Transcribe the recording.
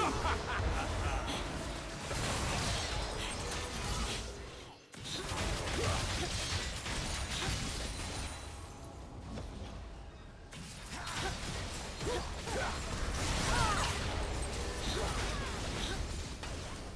Ha ha ha!